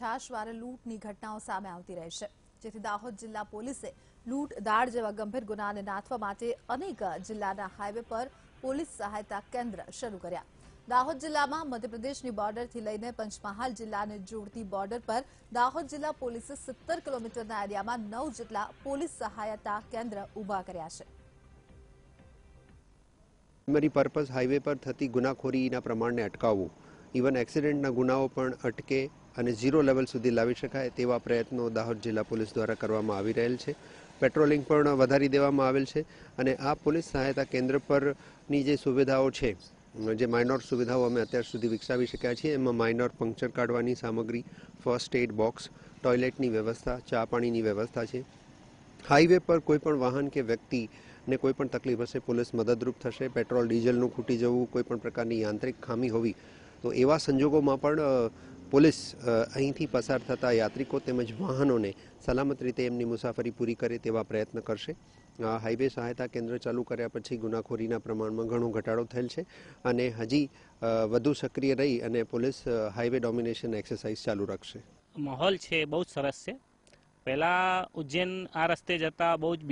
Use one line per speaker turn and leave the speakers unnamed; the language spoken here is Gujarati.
છાશવારે લૂંટની ઘટનાઓ સામે આવતી રહેશે જેથી દાહોદ જિલ્લા પોલીસે લૂંટ દાળ જેવા ગંભીર ગુનાને નાથવા માટે અનેક જિલ્લાના હાઈવે પર પોલીસ સહાયતા કેન્દ્ર શરૂ કર્યા. દાહોદ જિલ્લામાં મધ્યપ્રદેશની બોર્ડરથી લઈને પંચમહાલ જિલ્લાને જોડતી બોર્ડર પર દાહોદ જિલ્લા પોલીસે સિત્તેર કિલોમીટરના એરિયામાં નવ જેટલા પોલીસ સહાયતા કેન્દ્ર ઊભા કર્યા છે.
પ્રાઇમરી પર્પઝ હાઈવે પર થતી ગુનાખોરીના પ્રમાણને અટકાવવું. ઇવન એક્સિડન્ટના ગુનાઓ પણ અટકે અને ઝીરો લેવલ સુધી લાવી શકાય તેવા પ્રયત્નો દાહોદ જિલ્લા પોલીસ દ્વારા કરવામાં આવી રહેલ છે. પેટ્રોલિંગ પણ વધારી દેવામાં આવેલ છે અને આ પોલીસ સહાયતા કેન્દ્ર પરની જે સુવિધાઓ છે, જે માઇનોર સુવિધાઓ અમે અત્યાર સુધી વિકસાવી શક્યા છીએ, એમાં માઇનોર પંક્ચર કાઢવાની સામગ્રી ફર્સ્ટ એડ બોક્સ ટોયલેટની વ્યવસ્થા, ચા પાણીની વ્યવસ્થા છે. હાઈવે પર કોઈપણ વાહન કે વ્યક્તિને કોઈપણ તકલીફ હશે, પોલીસ મદદરૂપ થશે, પેટ્રોલ, ડીઝલનું ખૂટી જવું, કોઈ પણ પ્રકારની યાંત્રિક ખામી હોવી, તો એવા સંજોગોમાં પણ પોલીસ અહીંથી પસાર થતા યાત્રિકો તેમજ વાહનોને સલામત રીતે એમની મુસાફરી પૂરી કરે તેવા પ્રયત્ન કરશે. હાઈવે સહાયતા કેન્દ્ર ચાલુ કર્યા પછી ગુનાખોરીના પ્રમાણમાં ઘણો ઘટાડો થયેલ છે અને હજી વધુ સક્રિય રહી અને પોલીસ હાઈવે ડોમિનેશન એક્સરસાઇઝ ચાલુ રાખશે.
માહોલ છે બહુ સરસ છે. પહેલાં ઉજ્જૈન આ રસ્તે જતા બહુ જ